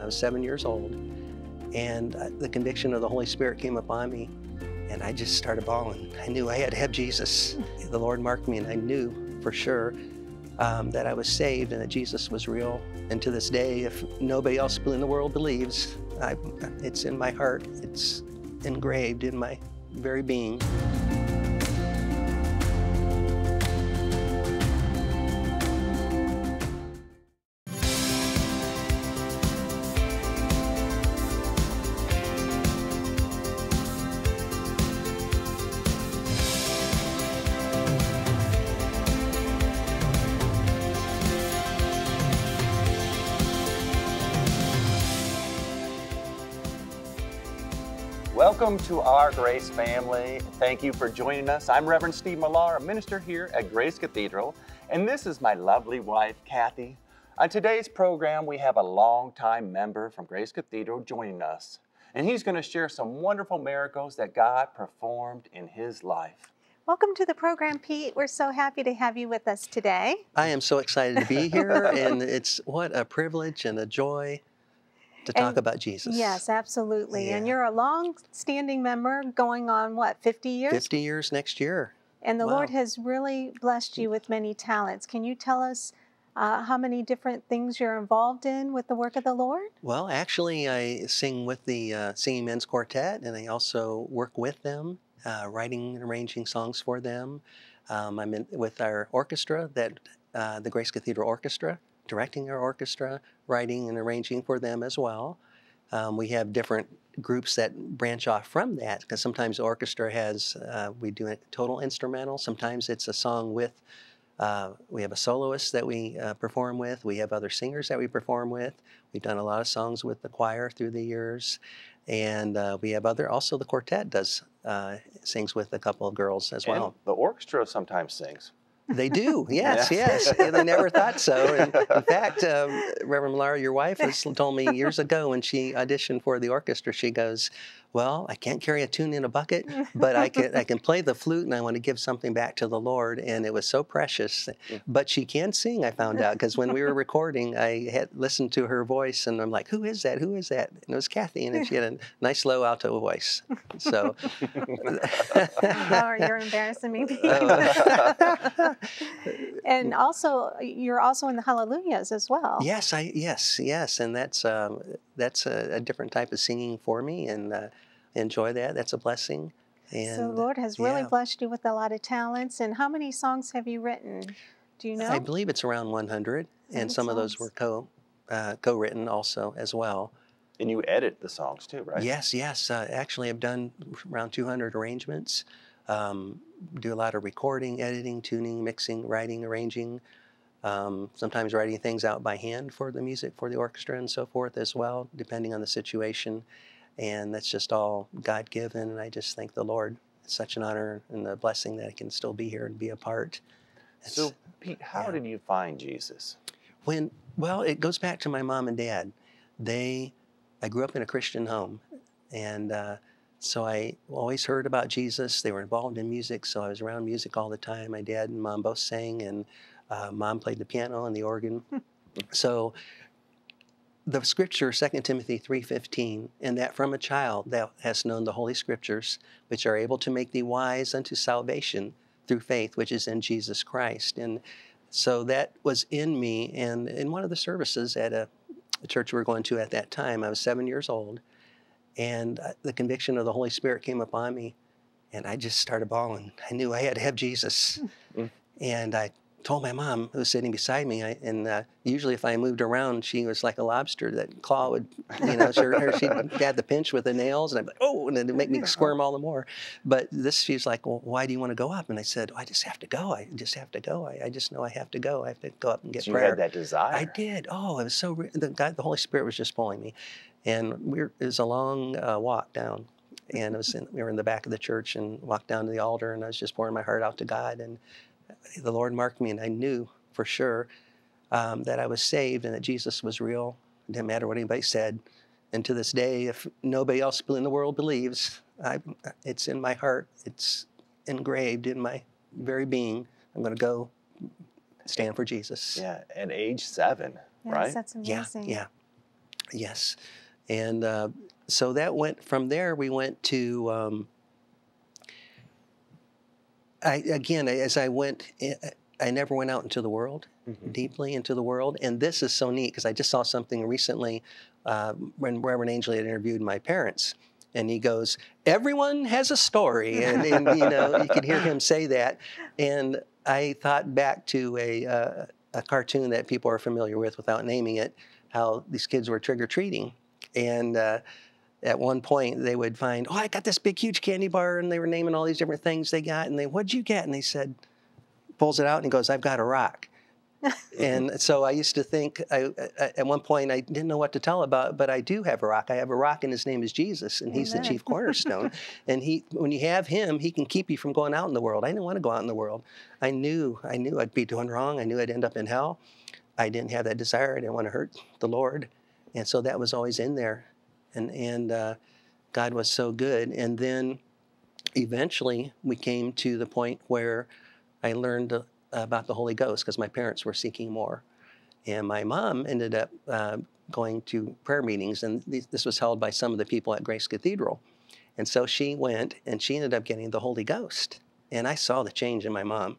I was seven years old, and uh, the conviction of the Holy Spirit came upon me, and I just started bawling. I knew I had to have Jesus. The Lord marked me, and I knew for sure um, that I was saved and that Jesus was real. And to this day, if nobody else in the world believes, I, it's in my heart. It's engraved in my very being. Welcome to our Grace family. Thank you for joining us. I'm Reverend Steve Millar, a minister here at Grace Cathedral, and this is my lovely wife, Kathy. On today's program, we have a longtime member from Grace Cathedral joining us, and he's going to share some wonderful miracles that God performed in his life. Welcome to the program, Pete. We're so happy to have you with us today. I am so excited to be here, and it's what a privilege and a joy to talk And- about Jesus. Yes, absolutely. And you're a long-standing member, going on what, 50 years? 50 years next year. And the Lord has really blessed you with many talents. Can you tell us uh, how many different things you're involved in with the work of the Lord? Well, actually, I sing with the uh, Singing Men's Quartet, and I also work with them, uh, writing and arranging songs for them. Um, I'm in, with our orchestra, that uh, the Grace Cathedral Orchestra, directing our orchestra, writing and arranging for them as well. Um, we have different groups that branch off from that because sometimes the orchestra has uh, we do a total instrumental. Sometimes it's a song with. Uh, we have a soloist that we uh, perform with. We have other singers that we perform with. We've done a lot of songs with the choir through the years, and uh, we have other. Also, the quartet does uh, sings with a couple of girls as well. The orchestra sometimes sings. They do, yes, yes. And I never thought so. And in fact, um, Reverend Millar, your wife, has told me years ago when she auditioned for the orchestra, she goes, "Well, I can't carry a tune in a bucket, but I can I can play the flute, and I want to give something back to the Lord." And it was so precious. Mm. But she can sing. I found out because when we were recording, I had listened to her voice, and I'm like, "Who is that? Who is that?" And it was Kathy, and she had a nice low alto voice. So. oh, you're embarrassing me. And also, you're also in the Hallelujahs as well. Yes, I yes yes, and that's um, that's a, a different type of singing for me, and uh, enjoy that. That's a blessing. And so, the Lord has really yeah. blessed you with a lot of talents. And how many songs have you written? Do you know? I believe it's around 100, and Many some of those were co uh, co-written also as well. And you edit the songs too, right? Yes, yes. Uh, actually, I've done around 200 arrangements. Um, do a lot of recording, editing, tuning, mixing, writing, arranging. Um, sometimes writing things out by hand for the music for the orchestra and so forth as well, depending on the situation. And that's just all God given. And I just thank the Lord. It's such an honor and a blessing that I can still be here and be a part. It's- So, Pete, how yeah. did you find Jesus? when well it goes back to my mom and dad they i grew up in a christian home and uh, so i always heard about jesus they were involved in music so i was around music all the time my dad and mom both sang and uh, mom played the piano and the organ so the scripture 2 timothy 3.15 and that from a child thou hast known the holy scriptures which are able to make thee wise unto salvation through faith which is in jesus christ. And so that was in me and in one of the services at a, a church we were going to at that time i was seven years old and uh, the conviction of the holy spirit came upon me and i just started bawling. I knew i had to have jesus. Mm. and i told my mom who was sitting beside me I, and uh, usually if i moved around she was like a lobster that claw would you know she, her, she'd had the pinch with the nails and i'd be like oh and it'd make me squirm all the more but this, she's like, well, why do you want to go up? And I said, I just have to go. I just have to go. I, I just know I have to go. I have to go up and get So you had that desire. I did. Oh, it was so. Re- the God, the Holy Spirit was just pulling me, and we were, it was a long uh, walk down, and it was in, we were in the back of the church and walked down to the altar, and I was just pouring my heart out to God, and the Lord marked me, and I knew for sure um, that I was saved and that Jesus was real. It didn't matter what anybody said. And to this day, if nobody else in the world believes, I, it's in my heart. It's engraved in my very being. I'm going to go stand for Jesus. Yeah, at age seven, Yes, right? that's Yeah, amazing. yeah. Yes, and uh, so that went from there. We went to. Um, I again, as I went, eh, I never went out into the world, Mhm. deeply into the world, and this is so neat because I just saw something recently uh, when Reverend Angley had interviewed my parents, and he goes, "Everyone has a story," and, and you know you could hear him say that, and I thought back to a uh, a cartoon that people are familiar with without naming it, how these kids were trick or treating, and. Uh, at one point, they would find, oh, I got this big, huge candy bar, and they were naming all these different things they got. And they, what'd you get? And they said, pulls it out and he goes, I've got a rock. and so I used to think, I, I- at one point, I didn't know what to tell about, but I do have a rock. I have a rock, and his name is Jesus, and he's the chief cornerstone. and he, when you have him, he can keep you from going out in the world. I didn't want to go out in the world. I knew, I knew I'd be doing wrong. I knew I'd end up in hell. I didn't have that desire. I didn't want to hurt the Lord, and so that was always in there. And and uh, God was so good. And then eventually we came to the point where I learned about the Holy Ghost because my parents were seeking more. And my mom ended up uh, going to prayer meetings, and th- this was held by some of the people at Grace Cathedral. And so she went and she ended up getting the Holy Ghost. And I saw the change in my mom.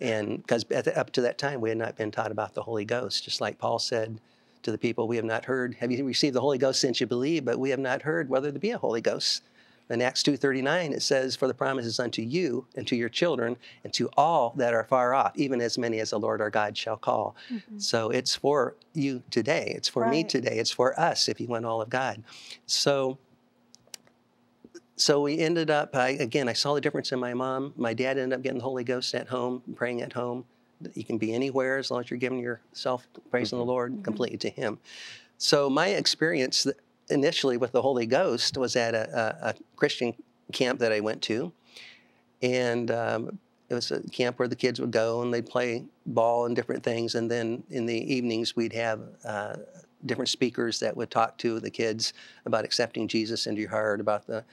and because up to that time, we had not been taught about the Holy Ghost, just like Paul said to the people, We have not heard, have you received the Holy Ghost since you believe? But we have not heard whether there be a Holy Ghost. In Acts 2.39, it says, For the promise is unto you and to your children and to all that are far off, even as many as the Lord our God shall call. Mhm. So it's for you today. It's for me today. It's for us if you want all of God. So so we ended up I, again i saw the difference in my mom my dad ended up getting the holy ghost at home praying at home you can be anywhere as long as you're giving yourself praising the lord Mhm. completely to him so my experience initially with the holy ghost was at a, a, a christian camp that i went to and um, it was a camp where the kids would go and they'd play ball and different things and then in the evenings we'd have uh, different speakers that would talk to the kids about accepting jesus into your heart about the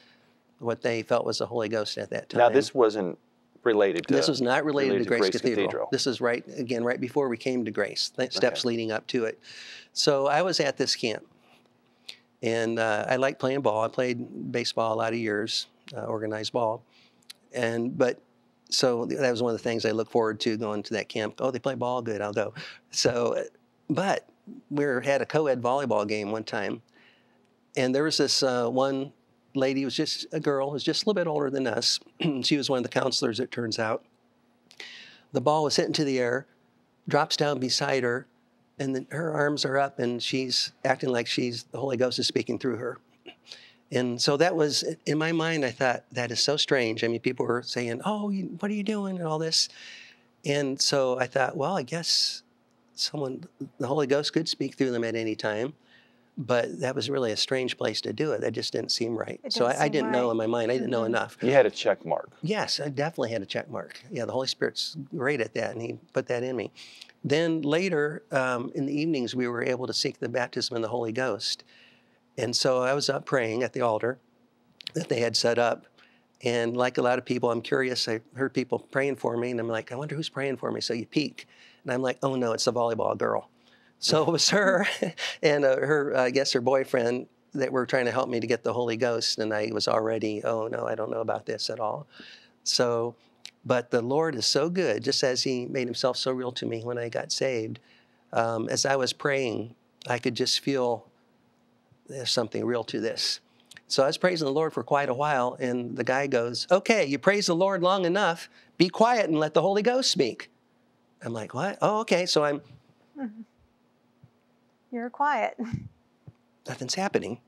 what they felt was the Holy Ghost at that time. Now, this wasn't related to. This was not related, related to Grace, Grace Cathedral. Cathedral. This is right again, right before we came to Grace. Steps Okay. leading up to it. So I was at this camp, and uh, I liked playing ball. I played baseball a lot of years, uh, organized ball, and but so that was one of the things I look forward to going to that camp. Oh, they play ball, good, I'll go. So, but we were, had a co-ed volleyball game one time, and there was this uh, one lady was just a girl, was just a little bit older than us. she was one of the counselors, it turns out. The ball was hit into the air, drops down beside her, and then her arms are up, and she's acting like she's the Holy Ghost is speaking through her. And so that was in my mind. I thought that is so strange. I mean, people were saying, "Oh, what are you doing?" and all this. And so I thought, well, I guess someone, the Holy Ghost, could speak through them at any time but that was really a strange place to do it. That just didn't seem right. It so didn't I, I didn't know in my mind. I didn't know Mhm. enough. You had a check mark. Yes, I definitely had a check mark. Yeah, the Holy Spirit's great at that, and He put that in me. Then later um, in the evenings, we were able to seek the baptism in the Holy Ghost, and so I was up praying at the altar that they had set up. And like a lot of people, I'm curious. I heard people praying for me, and I'm like, I wonder who's praying for me. So you peek, and I'm like, oh no, it's the volleyball girl. So it was her and uh, her, I guess her boyfriend that were trying to help me to get the Holy Ghost. And I was already, oh no, I don't know about this at all. So, but the Lord is so good, just as He made Himself so real to me when I got saved. Um, as I was praying, I could just feel there's something real to this. So I was praising the Lord for quite a while, and the guy goes, Okay, you praise the Lord long enough, be quiet and let the Holy Ghost speak. I'm like, What? Oh, okay. So I'm, You're quiet. nothing's happening,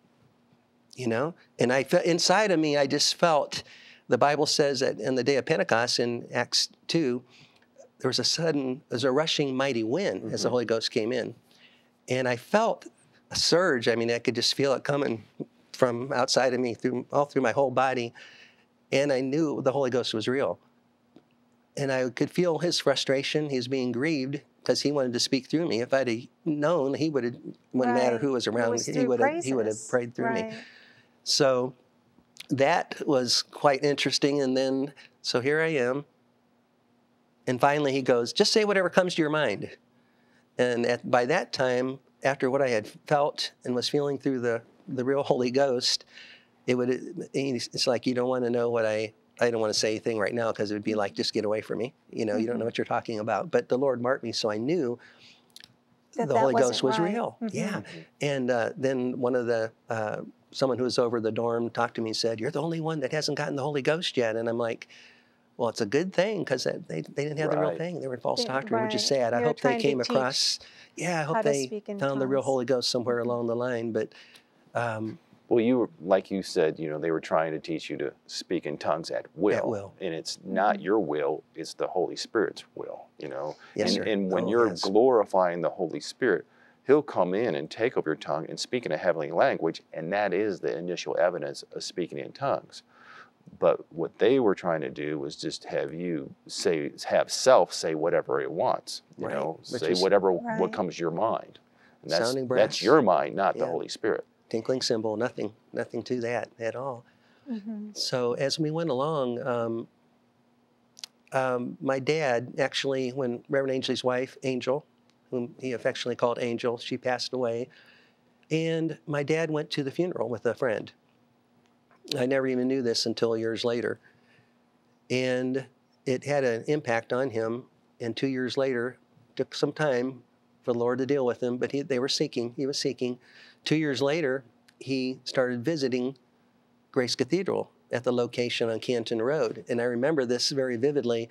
you know? And I felt inside of me, I just felt the Bible says that in the day of Pentecost in Acts 2, there was a sudden, there was a rushing mighty wind as the Mhm. Holy Ghost came in. And I felt a surge. I mean, I could just feel it coming from outside of me, through all through my whole body. And I knew the Holy Ghost was real. And I could feel his frustration. He's being grieved because he wanted to speak through me. If I'd have known, he would have, wouldn't matter who was around, was he would have, he would have prayed through me. So that was quite interesting. And then, so here I am. And finally, he goes, just say whatever comes to your mind. And at, by that time, after what I had felt and was feeling through the the real Holy Ghost, it would it's like you don't want to know what I I don't want to say anything right now because it would be like just get away from me. You know, mm-hmm. you don't know mm-hmm. what you're talking about. But the Lord marked me, so I knew that the that Holy Ghost was right. real. Mm-hmm. Yeah, and uh, then one of the uh, someone who was over the dorm talked to me and said, "You're the only one that hasn't gotten the Holy Ghost yet," and I'm like well, it's a good thing because they, they didn't have right. the real thing. They were in false doctrine, right. which is sad. You're I hope they came across. Yeah, I hope they found tongues. the real Holy Ghost somewhere along the line. But um, well, you were, like you said, you know, they were trying to teach you to speak in tongues at will. At will. And it's not mm-hmm. your will, it's the Holy Spirit's will, you know. Yes, and, sir. and when oh, you're yes. glorifying the Holy Spirit, He'll come in and take over your tongue and speak in a heavenly language, and that is the initial evidence of speaking in tongues. But what they were trying to do was just have you say, have self say whatever it wants. You right. know, Which say is, whatever right. what comes to your mind. And that's that's your mind, not Yeah. the Holy Spirit. Tinkling cymbal, nothing, nothing to that at all. Mm-hmm. So as we went along, um, um, my dad actually, when Reverend Angley's wife, Angel, whom he affectionately called Angel, she passed away, and my dad went to the funeral with a friend. I never even knew this until years later, and it had an impact on him. And two years later, took some time for the Lord to deal with him, but he, they were seeking. He was seeking. Two years later, he started visiting Grace Cathedral at the location on Canton Road. And I remember this very vividly.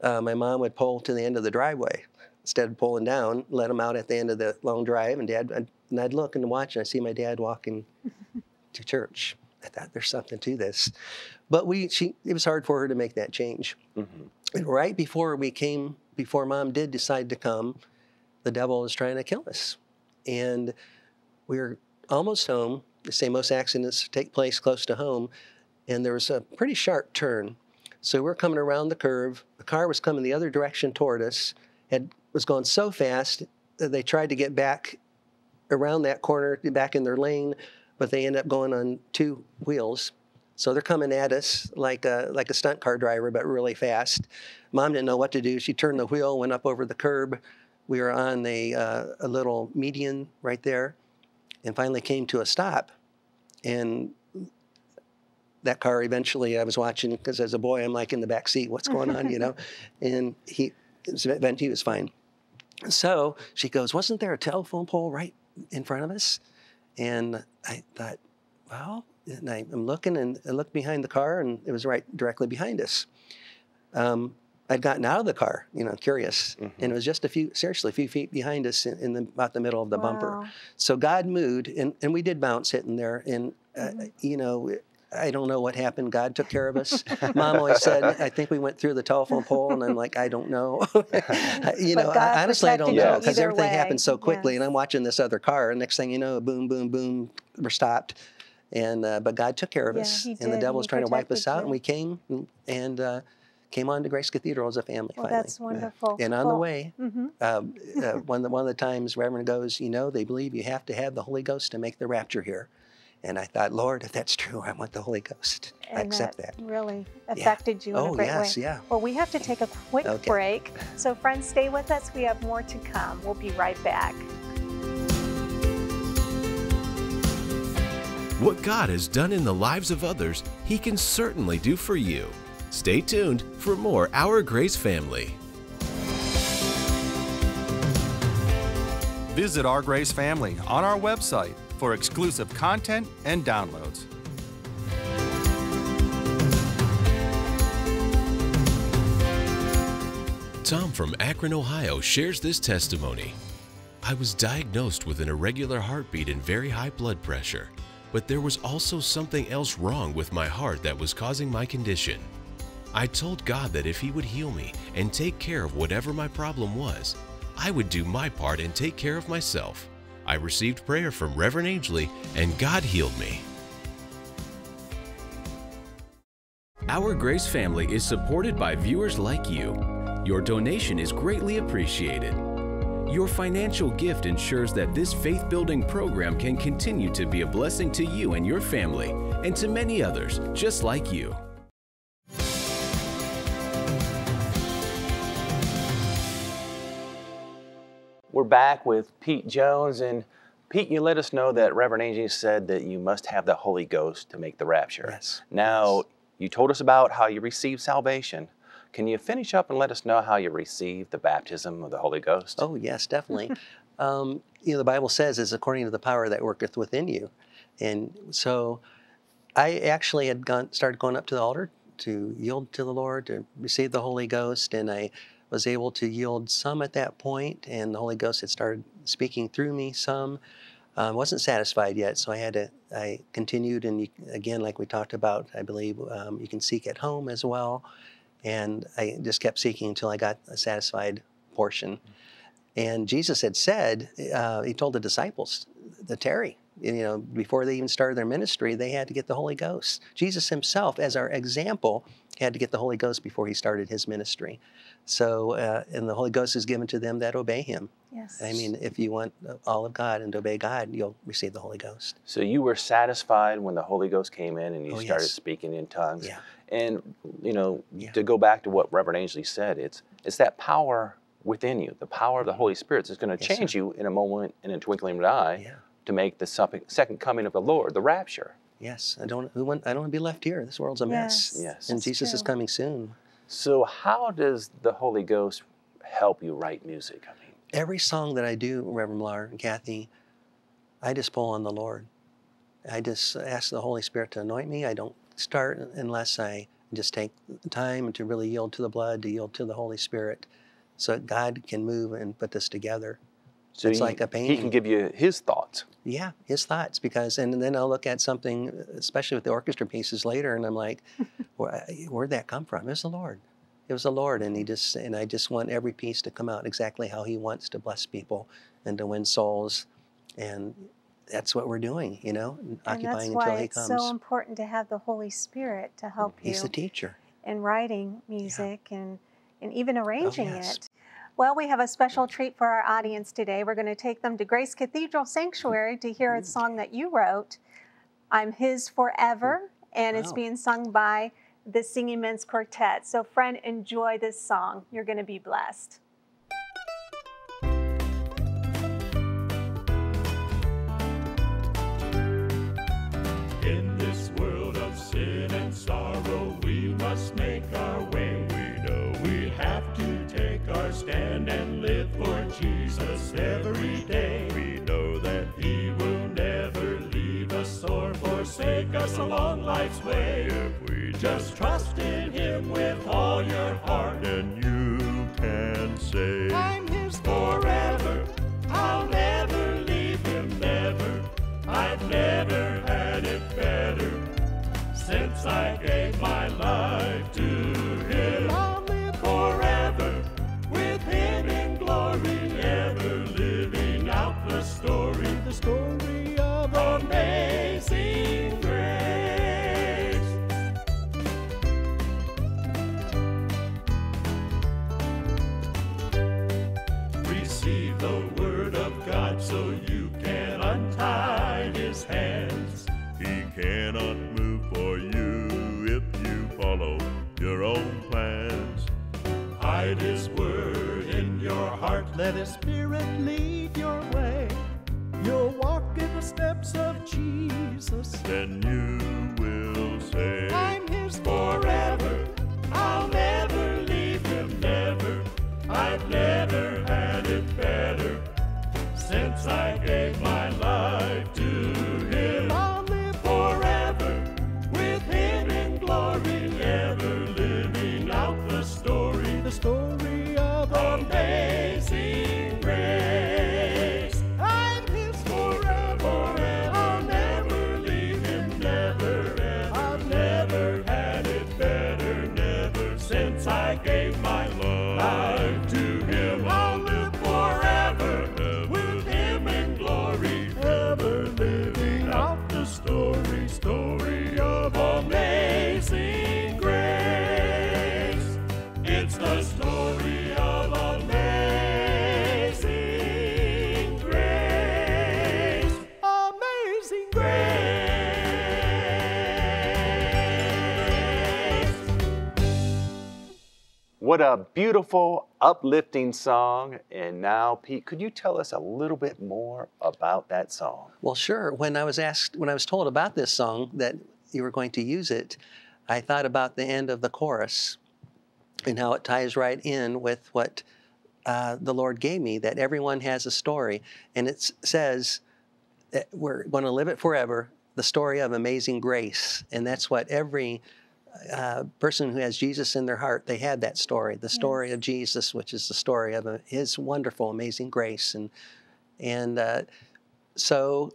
Uh, my mom would pull to the end of the driveway instead of pulling down, let him out at the end of the long drive, and dad I'd, and I'd look and watch, and I see my dad walking to church. I thought there's something to this, but we she it was hard for her to make that change. Mm-hmm. And right before we came, before mom did decide to come, the devil was trying to kill us, and we were almost home. They say most accidents take place close to home, and there was a pretty sharp turn. So we're coming around the curve. The car was coming the other direction toward us. Had was going so fast that they tried to get back around that corner, back in their lane, but they end up going on two wheels. So they're coming at us like a like a stunt car driver, but really fast. Mom didn't know what to do. She turned the wheel, went up over the curb. We were on a uh, a little median right there, and finally came to a stop. And that car eventually, I was watching because as a boy, I'm like in the back seat, what's going on, you know? And he, he was fine. So she goes, wasn't there a telephone pole right in front of us? And I thought, well, and I, am looking and I looked behind the car and it was right directly behind us. Um, I'd gotten out of the car, you know, curious, Mhm. and it was just a few, seriously, a few feet behind us in, in the, about the middle of the bumper. So God moved, and, and we did bounce hitting there. And, uh, Mhm. you know, I don't know what happened. God took care of us. Mom always said, I think we went through the telephone pole. And I'm like, I don't know. you know, I, honestly, I don't know because everything way. happened so quickly. Yes. And I'm watching this other car. And next thing you know, boom, boom, boom, we're stopped. And uh, but God took care of Yeah, us, and the did. devil was trying to wipe us out, you. and we came and, and uh, came on to Grace Cathedral as a family. Well, finally. that's wonderful. And on the Well, way, mhm. um, uh, one, of the, one of the times Reverend goes, you know, they believe you have to have the Holy Ghost to make the rapture here. And I thought, Lord, if that's true, I want the Holy Ghost. I And accept that. really affected you in Oh, a great yes, way. yeah. Well, we have to take a quick Okay. break. So, friends, stay with us. We have more to come. We'll be right back. What God has done in the lives of others, He can certainly do for you. Stay tuned for more Our Grace Family. Visit Our Grace Family on our website for exclusive content and downloads. Tom from Akron, Ohio shares this testimony. I was diagnosed with an irregular heartbeat and very high blood pressure, but there was also something else wrong with my heart that was causing my condition. I told God that if He would heal me and take care of whatever my problem was, I would do my part and take care of myself. I received prayer from Reverend Angley and God healed me. Our Grace family is supported by viewers like you. Your donation is greatly appreciated. Your financial gift ensures that this faith building program can continue to be a blessing to you and your family, and to many others just like you. We're back with Pete Jones. And Pete, you let us know that Reverend Angley said that you must have the Holy Ghost to make the rapture. Yes. Now, Yes. you told us about how you received salvation. Can you finish up and let us know how you received the baptism of the Holy Ghost? Oh, yes, definitely. um, you know, the Bible says it's according to the power that worketh within you. And so I actually had gone, started going up to the altar to yield to the Lord, to receive the Holy Ghost, and I was able to yield some at that point, and the Holy Ghost had started speaking through me some. I wasn't satisfied yet, so I had to. I continued, and you, again, like we talked about, I believe um, you can seek at home as well, and I just kept seeking until I got a satisfied portion. And Jesus had said, uh, He told the disciples, the tarry, you know, before they even started their ministry, they had to get the Holy Ghost. Jesus Himself, as our example, had to get the Holy Ghost before He started His ministry. So, uh, and the Holy Ghost is given to them that obey Him. Yes. I mean, if you want all of God and to obey God, you'll receive the Holy Ghost. So you were satisfied when the Holy Ghost came in and you Oh, started yes. speaking in tongues. Yeah. And you know, Yeah. to go back to what Reverend Angley said, it's it's that power within you, the power of the Holy Spirit is going to Yes, change sir. you in a moment, in a twinkling of an eye, Yeah. To make the second coming of the Lord, the rapture. Yes. I don't. Who want, I don't want to be left here. This world's a mess. Yes, Yes. And that's Jesus is coming soon. So how does the Holy Ghost help you write music? I mean, every song that I do, Reverend Millar and Kathy, I just pull on the Lord. I just ask the Holy Spirit to anoint me. I don't start unless I just take the time to really yield to the blood, to yield to the Holy Spirit, so that God can move and put this together. So It's he, like a painting. He can give you His thoughts. Yeah, his thoughts, because, and then I'll look at something, especially with the orchestra pieces later, and I'm like, Where, where'd that come from? It was the Lord. It was the Lord, and he just, and I just want every piece to come out exactly how he wants to bless people and to win souls, and that's what we're doing, you know, and that's occupying why until he it's so important to have the Holy Spirit to help He's you He's the teacher. in writing music and, and even arranging Oh, yes. it. Well, we have a special treat for our audience today. We're going to take them to Grace Cathedral Sanctuary to hear a song that you wrote, I'm His Forever, and it's oh. being sung by the Singing Men's Quartet. So, friend, enjoy this song. You're going to be blessed. Every day. We know that He will never leave us or forsake us along life's way. If we just trust in Him with all your heart, then you can say, Jesus, then you will say, I'm his forever. I'll never leave him, never. I've never had it better since I What a beautiful, uplifting song. And now, Pete, could you tell us a little bit more about that song? Well, sure. When I was asked, when I was told about this song that you were going to use it, I thought about the end of the chorus and how it ties right in with what uh, the Lord gave me that everyone has a story. And it says that we're going to live it forever the story of amazing grace. And that's what every uh, person who has Jesus in their heart, they had that story, the story of Jesus, which is the story of a, His wonderful, amazing grace, and and uh, so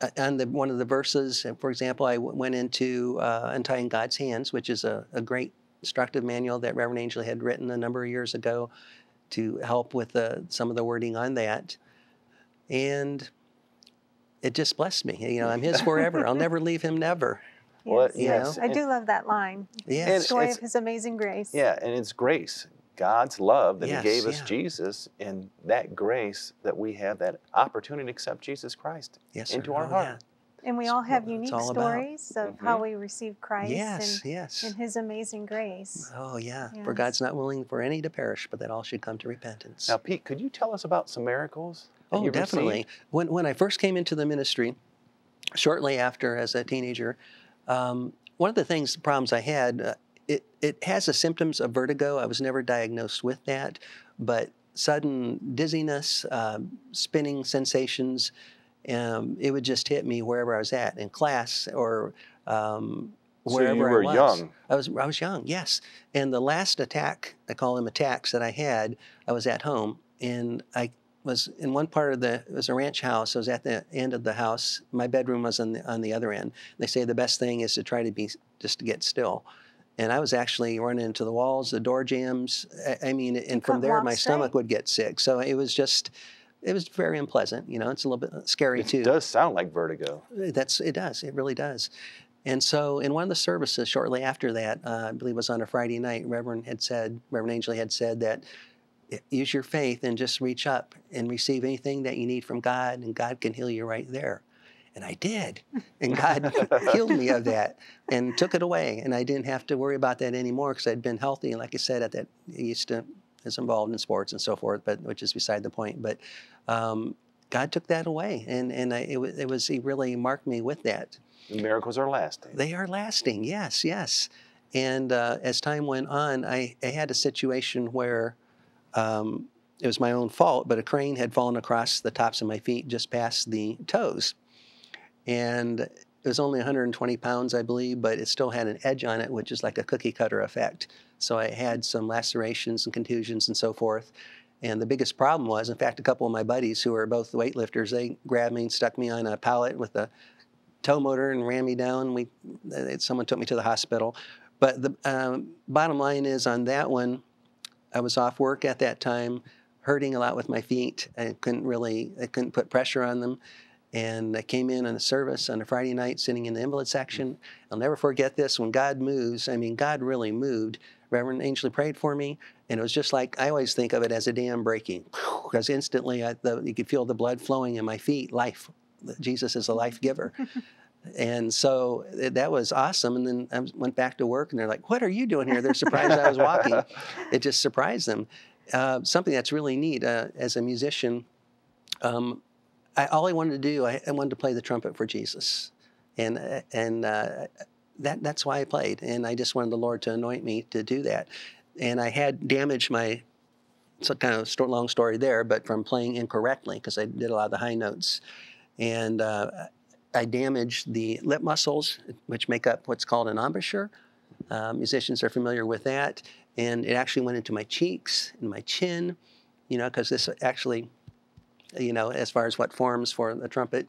uh, on the one of the verses, uh, for example, I went into uh, untying God's hands, which is a, a, great instructive manual that Reverend Angley had written a number of years ago to help with some of the wording on that, and it just blessed me. You know, I'm His forever. I'll never leave Him, never. Well, yes, I do love that line. Yes. the story of His amazing grace. Yeah, and it's grace, God's love that yes, He gave us yeah. Jesus, and that grace that we have that opportunity to accept Jesus Christ yes, into our oh, heart. Yeah. And we all have unique stories about. of mm-hmm. how we receive Christ yes, and, yes. and His amazing grace. Oh, yeah. Yes. For God's not willing for any to perish, but that all should come to repentance. Now, Pete, could you tell us about some miracles? Oh, definitely. When, when I first came into the ministry, shortly after as a teenager, um, one of the things, problems I had, uh, it, it has the symptoms of vertigo. I was never diagnosed with that, but sudden dizziness, uh, spinning sensations, um, it would just hit me wherever I was at in class or um, wherever so you were I was. young. I was I was young, yes. And the last attack, I call them attacks that I had, I was at home and I was in one part of the it was a ranch house. I was at the end of the house. My bedroom was on the on the other end. They say the best thing is to try to be just to get still. And I was actually running into the walls, the door jambs. I, I mean, and from there my straight. stomach would get sick. So it was just it was very unpleasant. You know, it's a little bit scary it too. It does sound like vertigo. That's it does. It really does. And so, in one of the services shortly after that, uh, I believe it was on a Friday night, Reverend had said, Reverend Angley had said that use your faith and just reach up and receive anything that you need from God, and God can heal you right there. And I did. And God healed me of that and took it away. And I didn't have to worry about that anymore because I'd been healthy. And like I said, at that, I used to, was involved in sports and so forth, but which is beside the point. But um, God took that away. And, and I, it, it was, He really marked me with that. The miracles are lasting. They are lasting, yes, yes. And uh, as time went on, I, I had a situation where um, it was my own fault, but a crane had fallen across the tops of my feet just past the toes. And it was only 120 pounds, I believe, but it still had an edge on it, which is like a cookie cutter effect. So I had some lacerations and contusions and so forth. And the biggest problem was, in fact, a couple of my buddies who were both weightlifters, they grabbed me and stuck me on a pallet with a tow motor and ran me down. We, someone took me to the hospital. But the um, bottom line is on that one, I was off work at that time, hurting a lot with my feet. I couldn't really, I couldn't put pressure on them. And I came in on a service on a Friday night, sitting in the invalid section. I'll never forget this. When God moves, I mean, God really moved. Reverend Angley prayed for me, and it was just like I always think of it as a dam breaking, because instantly I, the, you could feel the blood flowing in my feet. Life, Jesus is a life giver. And so eh, that was awesome. And then I went back to work and they're like, What are you doing here? They're surprised I was walking. It just surprised them. Uh, something that's really neat uh, as a musician, um, I, all I wanted to do, I, I, wanted to play the trumpet for Jesus. And, uh, and uh, that, that's why I played. And I just wanted the Lord to anoint me to do that. And I had damaged my, it's a kind of long story there, but from playing incorrectly, because I did a lot of the high notes. And uh, I damaged the lip muscles, which make up what's called an embouchure. Uh, musicians are familiar with that. And it actually went into my cheeks and my chin, you know, because this actually, you know, as far as what forms for the trumpet.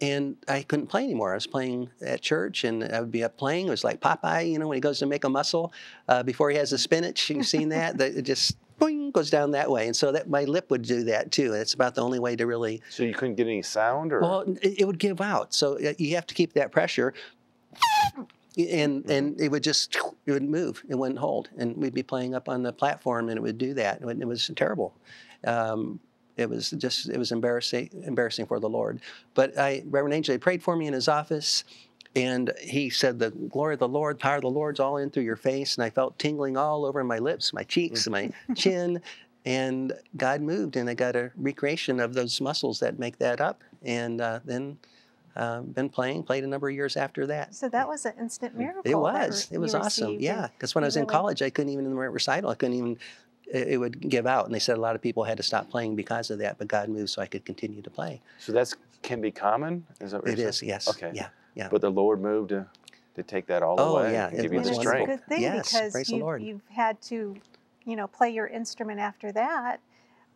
And I couldn't play anymore. I was playing at church and I would be up playing. It was like Popeye, you know, when he goes to make a muscle uh, before he has the spinach. You've seen that? it just boing, goes down that way. And so that my lip would do that too. And it's about the only way to really. So you couldn't get any sound, or well, it, it would give out. So uh, you have to keep that pressure. And and it would just it would move, it wouldn't hold, and we'd be playing up on the platform, and it would do that. And it was terrible. Um, it was just it was embarrassing embarrassing for the Lord. But I Reverend Angley prayed for me in his office, and he said, The glory of the Lord, power of the Lord's all in through your face. And I felt tingling all over my lips, my cheeks, my chin. And God moved, and I got a recreation of those muscles that make that up. And uh, then uh, been playing, played a number of years after that. So that was an instant miracle. It was. re- It was awesome. Yeah. Because when I you was in college, I couldn't even in the recital. I couldn't even. It it would give out, and they said a lot of people had to stop playing because of that. But God moved, so I could continue to play. So that's can be common. Is that what It you're is. Yes. Okay. Yeah. Yeah. But the Lord moved to to take that all Oh, away yeah, and it give you And the was it's a strength. good thing Yes, because praise the you, Lord. you've had to, you know, play your instrument after that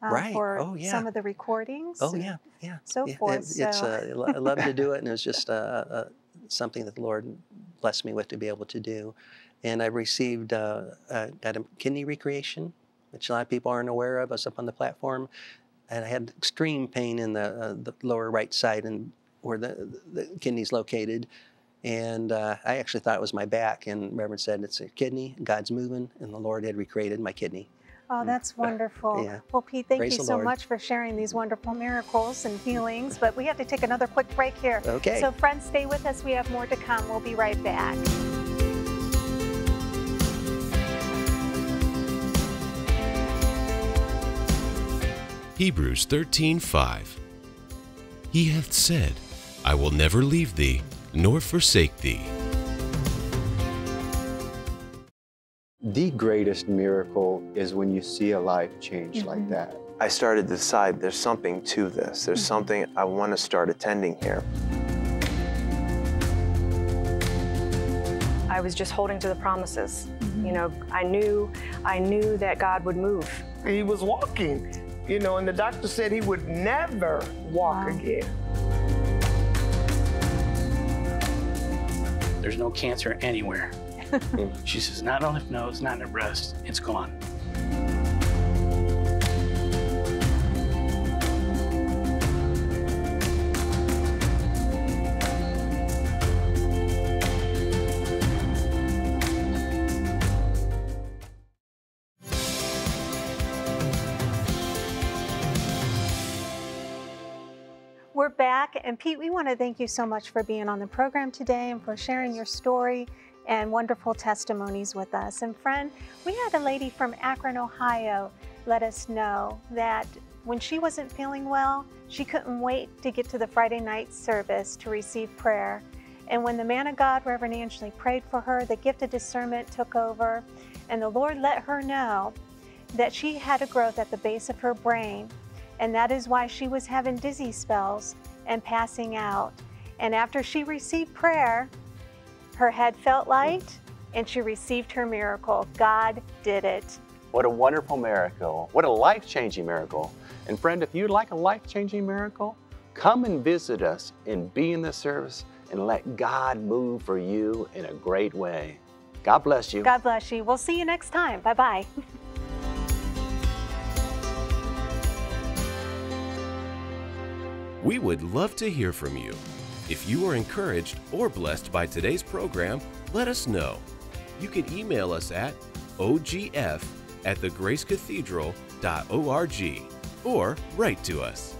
uh, Right. for Oh, yeah. some of the recordings. Oh yeah, yeah. So yeah, forth. it- it's so. uh, I love to do it, and it was just uh, uh, something that the Lord blessed me with to be able to do. And I received uh, uh, got a kidney recreation, which a lot of people aren't aware of. I was up on the platform, and I had extreme pain in the uh, the lower right side and where the, the kidney's located. And uh, I actually thought it was my back, and Reverend said it's a kidney. God's moving, and the Lord had recreated my kidney. Oh, that's wonderful. Yeah. Well, Pete, thank Praise you so Lord. much for sharing these wonderful miracles and healings. But we have to take another quick break here. Okay. So, friends, stay with us. We have more to come. We'll be right back. Hebrews 13:5 He hath said, I will never leave thee nor forsake thee. The greatest miracle is when you see a life change Mm-hmm. like that. I started to decide there's something to this. There's something I want to start attending here. I was just holding to the promises. You know, I knew I knew that God would move. He was walking, you know, and the doctor said he would never walk again. There's no cancer anywhere. she says, not on lymph nodes, not in her breast. It's gone. And Pete, we want to thank you so much for being on the program today and for sharing your story and wonderful testimonies with us. And friend, we had a lady from Akron, Ohio, let us know that when she wasn't feeling well, she couldn't wait to get to the Friday night service to receive prayer. And when the man of God, Reverend Angley, prayed for her, the gift of discernment took over, and the Lord let her know that she had a growth at the base of her brain and that is why she was having dizzy spells and passing out. And after she received prayer, her head felt light and she received her miracle. God did it. What a wonderful miracle. What a life changing miracle. And friend, if you'd like a life changing miracle, come and visit us and be in the service and let God move for you in a great way. God bless you. God bless you. We'll see you next time. Bye bye. We would love to hear from you. If you were encouraged or blessed by today's program, let us know. You can email us at ogf at thegracecathedral.org or write to us.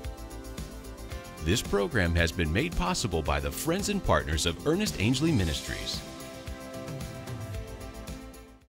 This program has been made possible by the friends and partners of Ernest Angley Ministries.